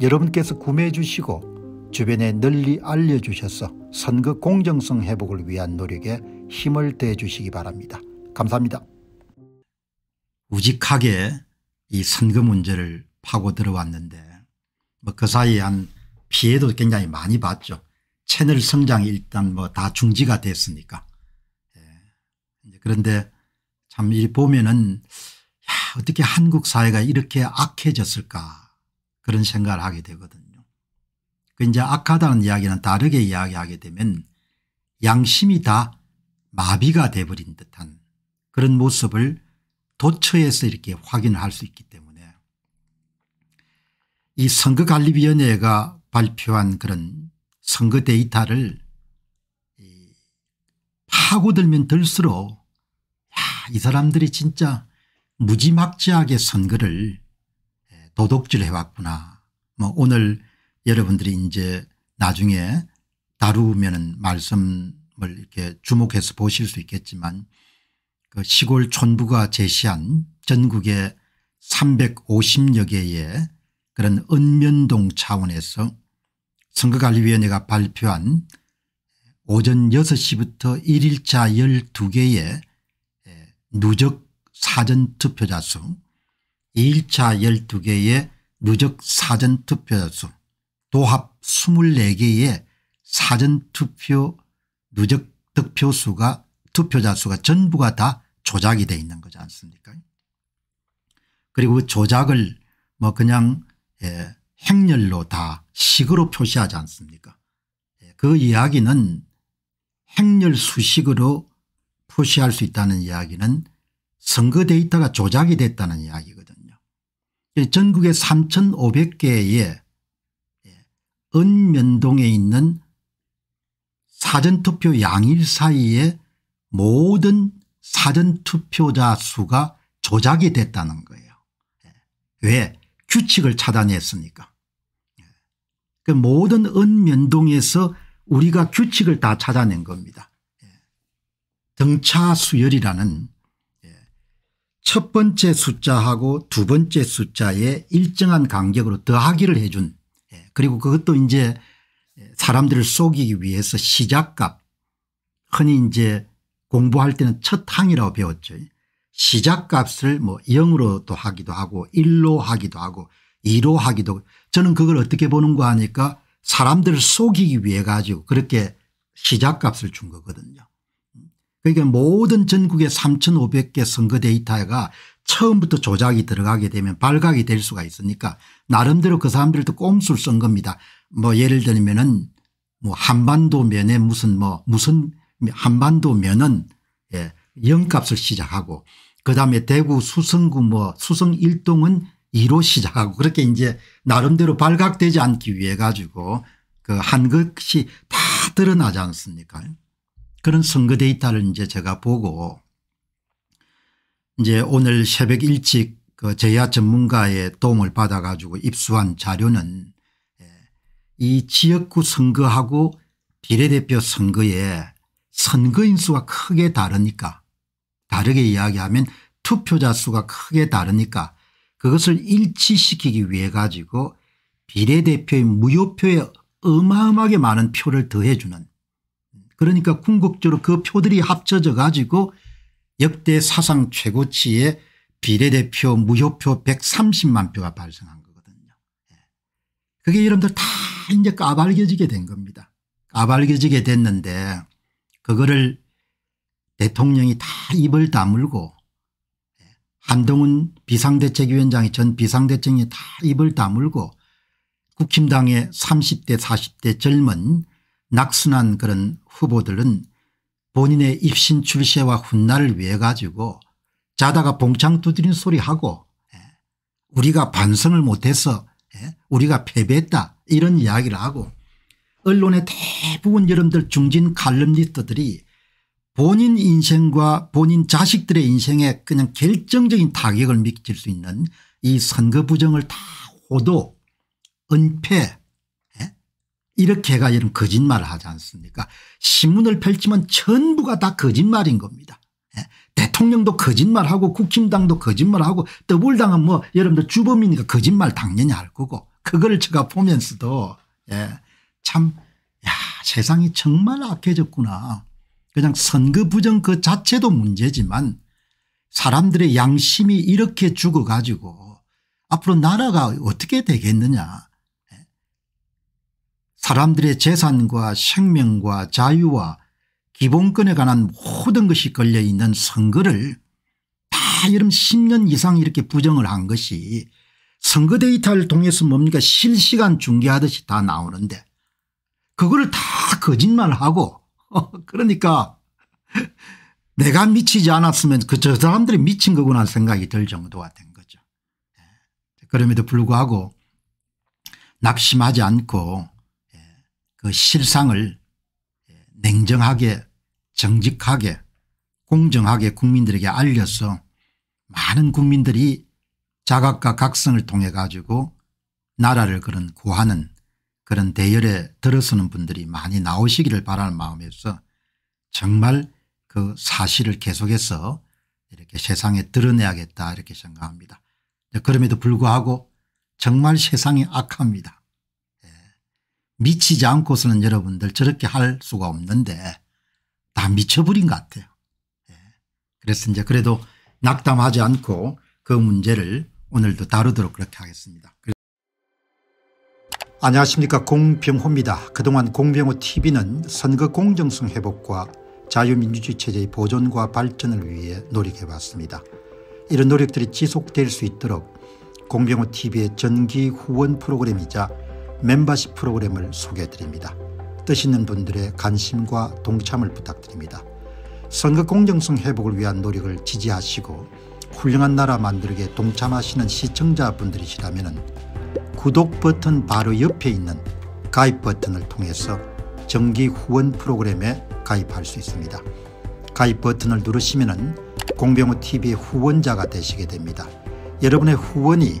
여러분께서 구매해 주시고 주변에 널리 알려주셔서 선거 공정성 회복을 위한 노력에 힘을 더해 주시기 바랍니다. 감사합니다. 우직하게 이 선거 문제를 파고 들어왔는데 뭐 그 사이에 한 피해도 굉장히 많이 봤죠. 채널 성장이 일단 뭐 다 중지가 됐으니까. 예. 그런데 참 이 보면은 야 어떻게 한국 사회가 이렇게 악해졌을까 그런 생각을 하게 되거든요. 그 이제 악하다는 이야기는 다르게 이야기하게 되면 양심이 다 마비가 돼버린 듯한 그런 모습을 도처에서 이렇게 확인할 수 있기 때문에 이 선거관리위원회가 발표한 그런 선거 데이터를 파고들면 들수록 야, 이 사람들이 진짜 무지막지하게 선거를 도둑질 해왔구나. 뭐 오늘 여러분들이 이제 나중에 다루면 말씀을 이렇게 주목해서 보실 수 있겠지만 그 시골 촌부가 제시한 전국의 350여 개의 그런 은면동 차원에서 선거관리위원회가 발표한 오전 6시부터 1일차 12개의 누적 사전투표자 수 2일차 12개의 누적 사전투표자 수 도합 24개의 사전투표 누적 득표수가 투표자 수가 전부가 다 조작이 돼 있는 거지 않습니까 그리고 그 조작을 뭐 그냥 예, 행렬로 다 식으로 표시하지 않습니까 예, 그 이야기는 행렬 수식으로 표시할 수 있다는 이야기는 선거 데이터가 조작이 됐다는 이야기거든요. 전국에 3500개의 예, 은면동에 있는 사전투표 양일 사이에 모든 사전투표자 수가 조작이 됐다는 거예요. 예. 왜 규칙을 차단했습니까 예. 그 모든 은면동에서 우리가 규칙을 다 찾아낸 겁니다. 예. 등차 수열이라는 첫 번째 숫자하고 두 번째 숫자에 일정한 간격으로 더하기를 해준 그리고 그것도 이제 사람들을 속이기 위해서 시작값 흔히 이제 공부할 때는 첫 항이라고 배웠죠. 시작값을 뭐 0으로도 하기도 하고 1로 하기도 하고 2로 하기도 저는 그걸 어떻게 보는가 하니까 사람들을 속이기 위해 가지고 그렇게 시작값을 준 거거든요. 그러니까 모든 전국의 3500개 선거 데이터가 처음부터 조작이 들어가게 되면 발각이 될 수가 있으니까 나름대로 그 사람들도 꼼수를 쓴 겁니다. 뭐 예를 들면은 뭐 한반도 면에 무슨 뭐 무슨 한반도 면은 예, 0값을 시작하고 그다음에 대구 수성구 뭐 수성 일동은 2로 시작하고 그렇게 이제 나름대로 발각되지 않기 위해 가지고 그 한 것이 다 드러나지 않습니까 그런 선거 데이터를 이제 제가 보고 이제 오늘 새벽 일찍 그 제야 전문가의 도움을 받아 가지고 입수한 자료는 예, 이 지역구 선거하고 비례대표 선거에 선거인 수가 크게 다르니까 다르게 이야기하면 투표자 수가 크게 다르니까 그것을 일치시키기 위해 가지고 비례대표의 무효표에 어마어마하게 많은 표를 더해 주는 그러니까 궁극적으로 그 표들이 합쳐져 가지고 역대 사상 최고치의 비례대표 무효표 130만 표가 발생한 거거든요. 예. 그게 여러분들 다 이제 까발겨지게 된 겁니다. 까발겨지게 됐는데 그거를 대통령이 다 입을 다물고 한동훈 비상대책위원장이 전 비상대책이 다 입을 다물고 국힘당의 30대 40대 젊은 낙순한 그런 후보들은 본인의 입신 출세와 훗날을 위해 가지고 자다가 봉창 두드린 소리하고 우리가 반성을 못해서 우리가 패배했다 이런 이야기를 하고 언론의 대부분 여러분들 중진 칼럼니스트들이 본인 인생과 본인 자식들의 인생에 그냥 결정적인 타격을 미칠 수 있는 이 선거 부정을 다 호도 은폐 예? 이렇게가 이런 거짓말을 하지 않습니까 신문을 펼치면 전부가 다 거짓말인 겁니다. 예? 대통령도 거짓말하고 국힘당도 거짓말하고 더불당은 뭐 여러분들 주범이니까 거짓말 당연히 할 거고 그걸 제가 보면서도 예. 참 야, 세상이 정말 악해졌구나. 그냥 선거 부정 그 자체도 문제지만 사람들의 양심이 이렇게 죽어가지고 앞으로 나라가 어떻게 되겠느냐. 사람들의 재산과 생명과 자유와 기본권에 관한 모든 것이 걸려있는 선거를 다 여름 10년 이상 이렇게 부정을 한 것이 선거 데이터를 통해서 뭡니까 실시간 중계하듯이 다 나오는데 그거를 다 거짓말하고 그러니까 내가 미치지 않았으면 그 저 사람들이 미친 거구나 생각이 들 정도가 된 거죠. 예. 그럼에도 불구하고 낙심하지 않고 예. 그 실상을 예, 냉정하게 정직하게 공정하게 국민들에게 알려서 많은 국민들이 자각과 각성을 통해 가지고 나라를 그런 구하는 그런 대열에 들어서는 분들이 많이 나오시기를 바라는 마음에서 정말 그 사실을 계속해서 이렇게 세상에 드러내야겠다 이렇게 생각합니다. 그럼에도 불구하고 정말 세상이 악합니다. 예. 미치지 않고서는 여러분들 저렇게 할 수가 없는데 다 미쳐버린 것 같아요. 예. 그래서 이제 그래도 낙담하지 않고 그 문제를 오늘도 다루도록 그렇게 하겠습니다. 안녕하십니까 공병호입니다. 그동안 공병호 tv는 선거 공정성 회복과 자유민주주의 체제의 보존과 발전을 위해 노력해왔습니다. 이런 노력들이 지속될 수 있도록 공병호 tv의 전기 후원 프로그램이자 멤버십 프로그램을 소개해드립니다. 뜻 있는 분들의 관심과 동참을 부탁드립니다. 선거 공정성 회복을 위한 노력을 지지하시고 훌륭한 나라 만들기에 동참하시는 시청자분들이시라면 구독 버튼 바로 옆에 있는 가입 버튼을 통해서 정기 후원 프로그램에 가입할 수 있습니다. 가입 버튼을 누르시면 공병호TV의 후원자가 되시게 됩니다. 여러분의 후원이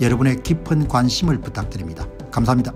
여러분의 깊은 관심을 부탁드립니다. 감사합니다.